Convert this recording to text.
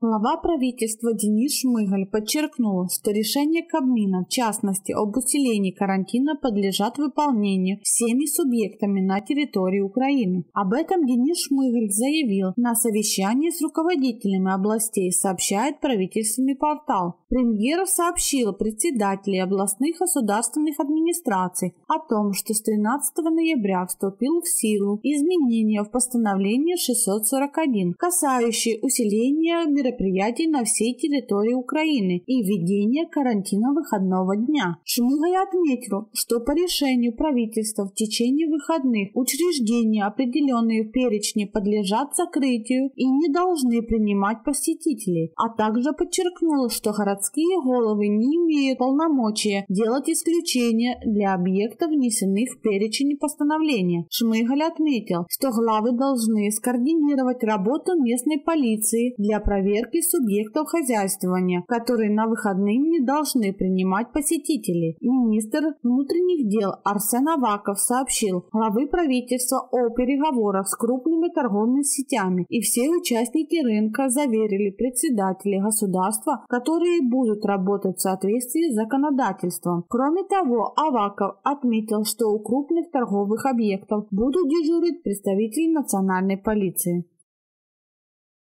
Глава правительства Денис Шмыгаль подчеркнул, что решения Кабмина, в частности об усилении карантина, подлежат выполнению всеми субъектами на территории Украины. Об этом Денис Шмыгаль заявил на совещании с руководителями областей, сообщает правительственный портал. Премьер сообщил председателей областных государственных администраций о том, что с 13 ноября вступил в силу изменения в постановление 641, касающие усиления мероприятий мероприятий на всей территории Украины и введение карантина выходного дня. Шмыгай отметил, что по решению правительства в течение выходных учреждения, определенные в перечне, подлежат закрытию и не должны принимать посетителей, а также подчеркнул, что городские головы не имеют полномочия делать исключения для объектов, внесенных в перечень постановления. Шмыгаль отметил, что главы должны скоординировать работу местной полиции для проверки проверки субъектов хозяйствования, которые на выходные не должны принимать посетителей. Министр внутренних дел Арсен Аваков сообщил главы правительства о переговорах с крупными торговыми сетями, и все участники рынка заверили председателей государства, которые будут работать в соответствии с законодательством. Кроме того, Аваков отметил, что у крупных торговых объектов будут дежурить представители национальной полиции.